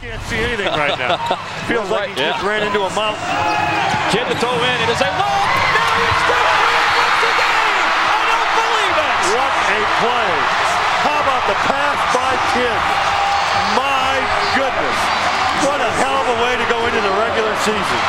Can't see anything right now. Feels like he Yeah. just ran into a mountain. Kidd to toe in. It is a long. Now he's going to win the game. I don't believe it. What a play. How about the pass by Kidd? My goodness. What a hell of a way to go into the regular season.